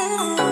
Ooh.